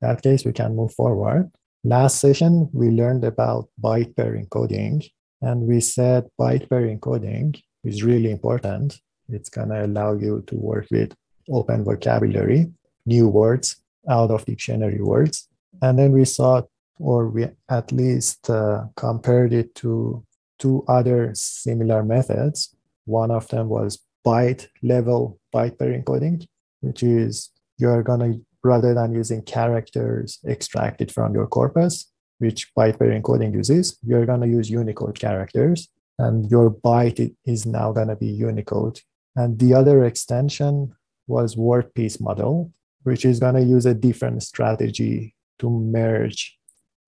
That case, we can move forward. Last session, we learned about byte pair encoding, and we said byte pair encoding is really important. It's going to allow you to work with open vocabulary, new words, out of dictionary words. And then we saw, or we at least uh, compared it to two other similar methods. One of them was byte level byte pair encoding, which is you're going to, rather than using characters extracted from your corpus, which byte pair encoding uses, you're going to use Unicode characters, and your byte is now going to be Unicode. And the other extension was word piece model, which is going to use a different strategy to merge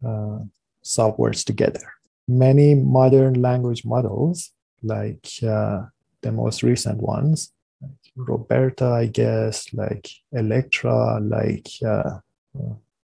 uh, subwords together. Many modern language models, like uh, the most recent ones, RoBERTa, I guess, like ELECTRA, like uh,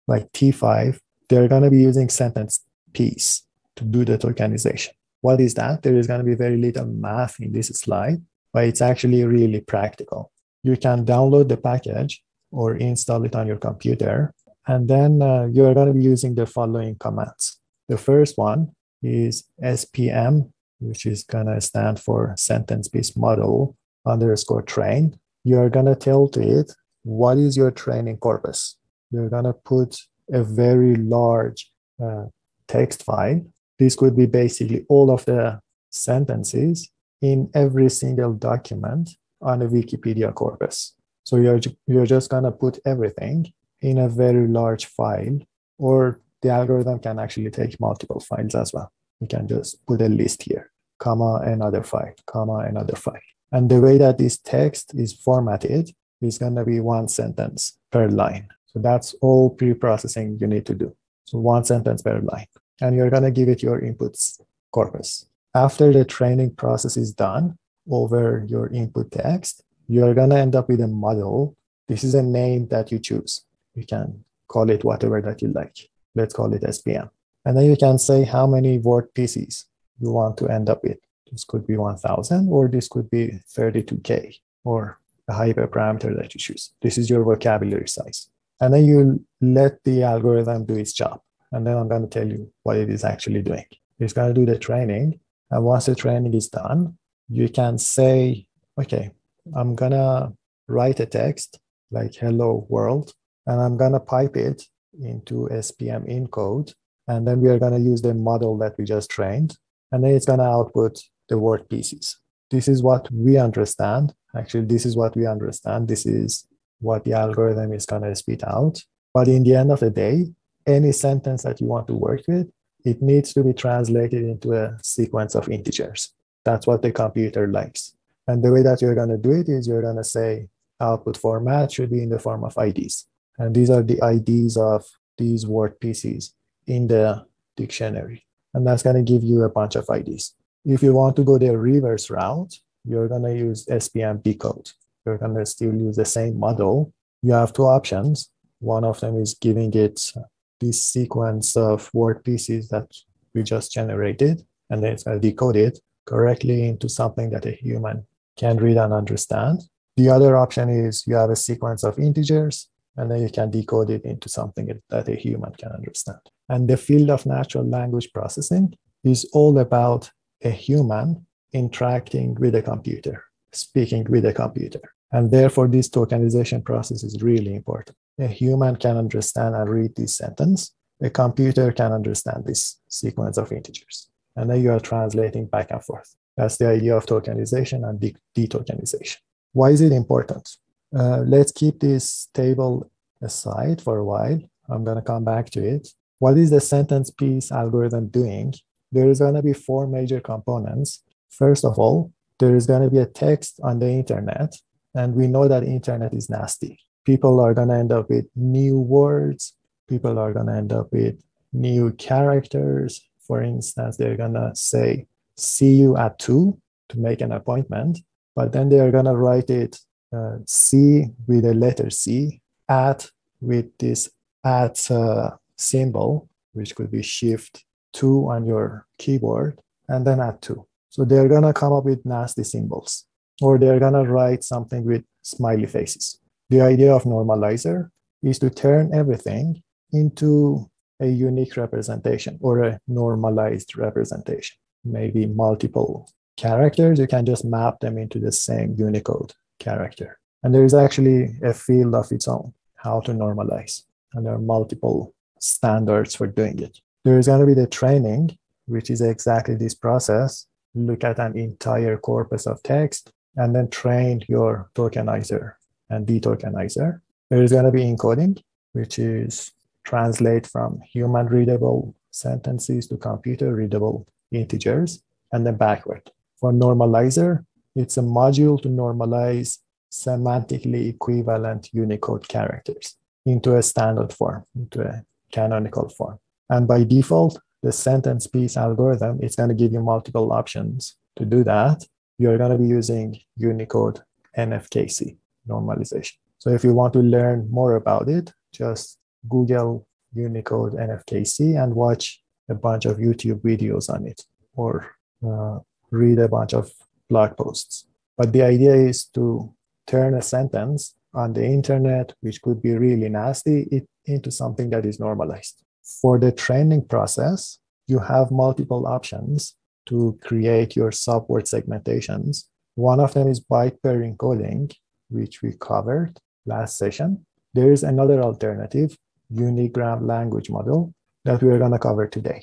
like T5, they're going to be using sentence piece to do the tokenization. What is that? There is going to be very little math in this slide, but it's actually really practical. You can download the package or install it on your computer, and then uh, you're going to be using the following commands. The first one is SPM, which is going to stand for sentence piece model underscore train. You're going to tell to it what is your training corpus. You're going to put a very large uh, text file. This could be basically all of the sentences in every single document on a Wikipedia corpus. So you're, you're just going to put everything in a very large file, or the algorithm can actually take multiple files as well. You can just put a list here, comma, another file, comma, another file. And the way that this text is formatted is going to be one sentence per line. So that's all pre-processing you need to do. So one sentence per line. And you're going to give it your inputs corpus. After the training process is done over your input text, you're going to end up with a model. This is a name that you choose. You can call it whatever that you like. Let's call it SPM. And then you can say how many word pieces you want to end up with. This could be 1000 or this could be 32K or a hyperparameter that you choose. This is your vocabulary size. And then you let the algorithm do its job. And then I'm going to tell you what it is actually doing. It's going to do the training. And once the training is done, you can say, okay, I'm going to write a text like hello world, and I'm going to pipe it into SPM encode. And then we are going to use the model that we just trained. And then it's going to output the word pieces. This is what we understand. Actually, this is what we understand. This is what the algorithm is going to spit out. But in the end of the day, any sentence that you want to work with, it needs to be translated into a sequence of integers. That's what the computer likes. And the way that you're going to do it is you're going to say output format should be in the form of IDs. And these are the IDs of these word pieces in the dictionary. And that's going to give you a bunch of IDs. If you want to go the reverse route, you're going to use SPM decode. You're going to still use the same model. You have two options. One of them is giving it this sequence of word pieces that we just generated, and then it's going to decode it correctly into something that a human can read and understand. The other option is you have a sequence of integers, and then you can decode it into something that a human can understand. And the field of natural language processing is all about a human interacting with a computer, speaking with a computer. And therefore, this tokenization process is really important. A human can understand and read this sentence. A computer can understand this sequence of integers. And then you are translating back and forth. That's the idea of tokenization and de- detokenization. Why is it important? Uh, let's keep this table aside for a while. I'm going to come back to it. What is the sentence piece algorithm doing? There is going to be four major components. First of all, there is going to be a text on the internet, and we know that internet is nasty. People are going to end up with new words. People are going to end up with new characters. For instance, they're going to say, see you at two to make an appointment, but then they're going to write it uh, C with a letter C, at with this at uh, symbol, which could be shift two on your keyboard, and then add two. So they're to come up with nasty symbols, or they're to write something with smiley faces. The idea of normalizer is to turn everything into a unique representation or a normalized representation. Maybe multiple characters, you can just map them into the same Unicode character. And there is actually a field of its own, how to normalize. And there are multiple standards for doing it. There is going to be the training, which is exactly this process. Look at an entire corpus of text and then train your tokenizer and detokenizer. There is going to be encoding, which is translate from human readable sentences to computer readable integers, and then backward. For normalizer, it's a module to normalize semantically equivalent Unicode characters into a standard form, into a canonical form. And by default, the sentence piece algorithm is going to give you multiple options to do that. You're going to be using Unicode NFKC normalization. So if you want to learn more about it, just Google Unicode NFKC and watch a bunch of YouTube videos on it or uh, read a bunch of blog posts. But the idea is to turn a sentence on the internet, which could be really nasty, it, into something that is normalized. For the training process, you have multiple options to create your subword segmentations. One of them is byte pair encoding, which we covered last session. There is another alternative, Unigram language model, that we're going to cover today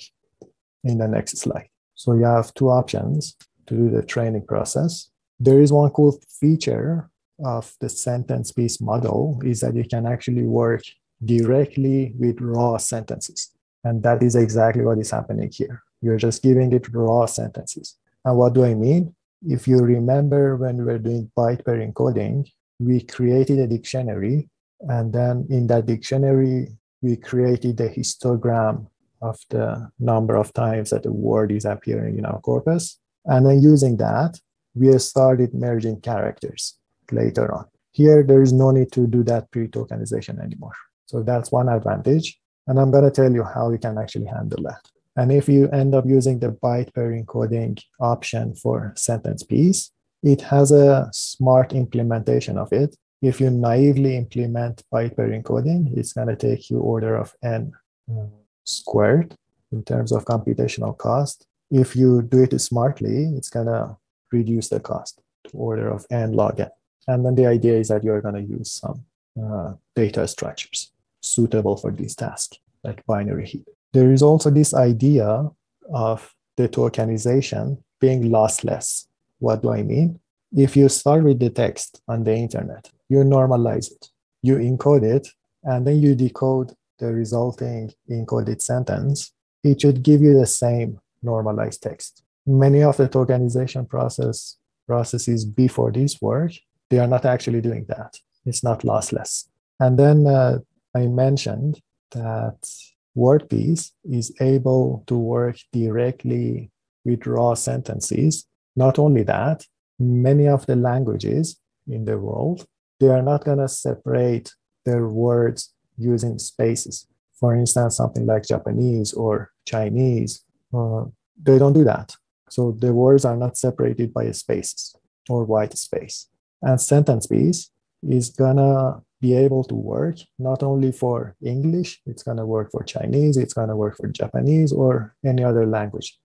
in the next slide. So you have two options to do the training process. There is one cool feature of the sentence piece model is that you can actually work directly with raw sentences. And that is exactly what is happening here. You're just giving it raw sentences. And what do I mean? If you remember when we were doing byte pair encoding, we created a dictionary. And then in that dictionary, we created a histogram of the number of times that the word is appearing in our corpus. And then using that, we started merging characters later on. Here, there is no need to do that pre-tokenization anymore. So that's one advantage. And I'm going to tell you how you can actually handle that. And if you end up using the byte pair encoding option for sentence piece, it has a smart implementation of it. If you naively implement byte pair encoding, it's going to take you order of n uh, squared in terms of computational cost. If you do it smartly, it's going to reduce the cost to order of n log n. And then the idea is that you're going to use some uh, data structures suitable for this task, like binary heap. There is also this idea of the tokenization being lossless. What do I mean? If you start with the text on the internet, you normalize it, you encode it, and then you decode the resulting encoded sentence, it should give you the same normalized text. Many of the tokenization process processes before this work they are not actually doing that. It's not lossless. And then uh, I mentioned that WordPiece is able to work directly with raw sentences. Not only that, many of the languages in the world, they are not going to separate their words using spaces. For instance, something like Japanese or Chinese, uh, they don't do that. So the words are not separated by spaces or white space. And sentence piece is gonna be able to work not only for English, it's gonna work for Chinese, it's gonna work for Japanese or any other language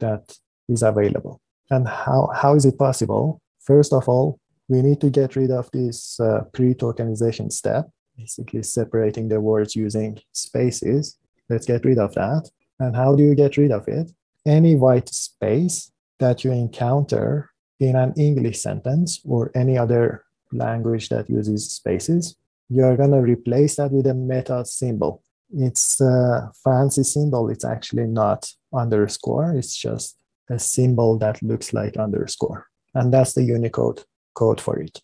that is available. And how, how is it possible? First of all, we need to get rid of this uh, pre-tokenization step, basically separating the words using spaces. Let's get rid of that. And how do you get rid of it? Any white space that you encounter in an English sentence or any other language that uses spaces, you're going to replace that with a meta symbol. It's a fancy symbol. It's actually not underscore. It's just a symbol that looks like underscore. And that's the Unicode code for it.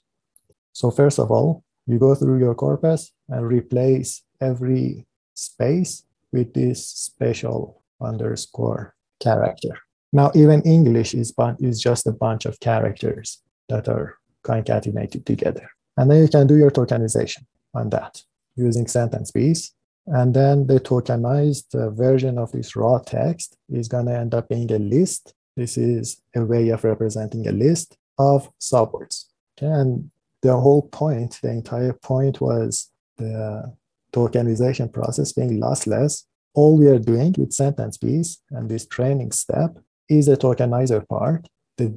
So first of all, you go through your corpus and replace every space with this special underscore character. Now, even English is, is just a bunch of characters that are concatenated together. And then you can do your tokenization on that using sentence piece. And then the tokenized uh, version of this raw text is going to end up being a list. This is a way of representing a list of subwords. Okay? And the whole point, the entire point was the tokenization process being lossless, all we are doing with sentence piece and this training step is a tokenizer part. The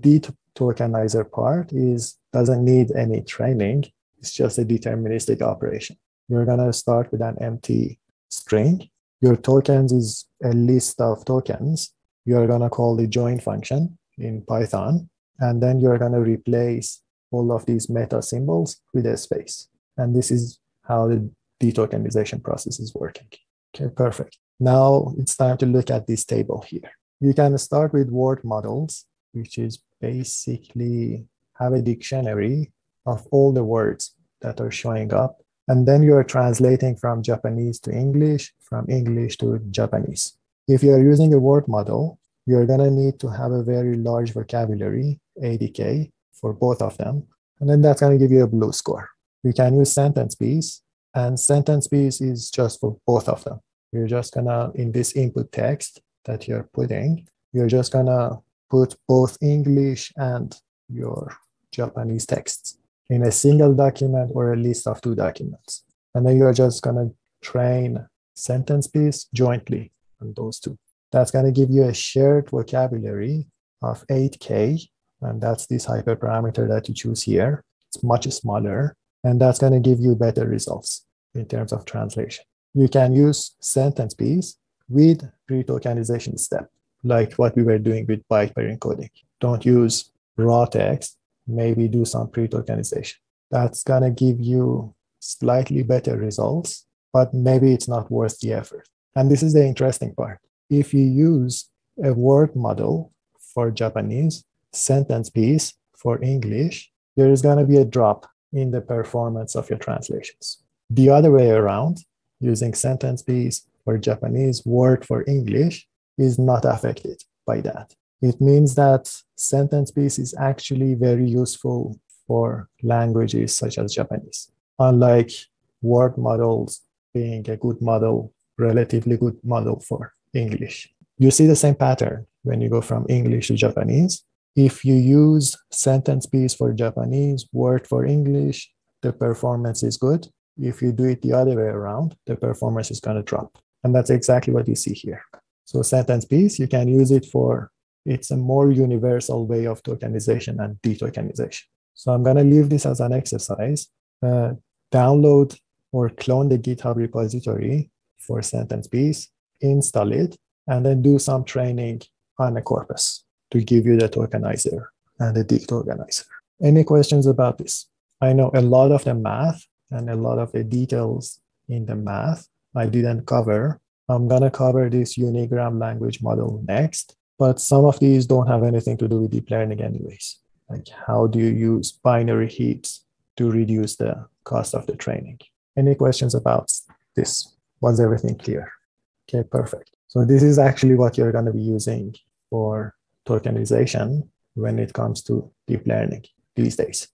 detokenizer part is doesn't need any training. It's just a deterministic operation. You're gonna start with an empty string. Your tokens is a list of tokens. You're gonna call the join function in Python, and then you're gonna replace all of these meta symbols with a space. And this is how the detokenization process is working. Okay, perfect. Now it's time to look at this table here. You can start with word models, which is basically have a dictionary of all the words that are showing up. And then you are translating from Japanese to English, from English to Japanese. If you are using a word model, you're going to need to have a very large vocabulary, 80K, for both of them. And then that's going to give you a BLEU score. You can use sentence piece, and sentence piece is just for both of them. You're just going to, in this input text that you're putting, you're just going to put both English and your Japanese texts in a single document or a list of two documents. And then you're just going to train sentence piece jointly on those two. That's going to give you a shared vocabulary of 8K. And that's this hyperparameter that you choose here. It's much smaller. And that's going to give you better results in terms of translation. You can use sentence piece with pre-tokenization step, like what we were doing with byte pair encoding. Don't use raw text, maybe do some pre-tokenization. That's going to give you slightly better results, but maybe it's not worth the effort. And this is the interesting part if you use a word model for Japanese, sentence piece for English, there is going to be a drop in the performance of your translations. The other way around, using sentence piece for Japanese, word for English, is not affected by that. It means that sentence piece is actually very useful for languages such as Japanese. Unlike word models being a good model, relatively good model for English. You see the same pattern when you go from English to Japanese. If you use sentence piece for Japanese, word for English, the performance is good. If you do it the other way around, the performance is going to drop. And that's exactly what you see here. So sentence piece, you can use it for, it's a more universal way of tokenization and detokenization. So I'm going to leave this as an exercise. Uh, download or clone the GitHub repository for sentence piece install it, and then do some training on a corpus to give you the tokenizer and the detokenizer. Any questions about this? I know a lot of the math and a lot of the details in the math I didn't cover. I'm going to cover this Unigram language model next, but some of these don't have anything to do with deep learning, anyways. Like, how do you use binary heaps to reduce the cost of the training? Any questions about this? Was everything clear? Okay, perfect. So this is actually what you're going to be using for tokenization when it comes to deep learning these days.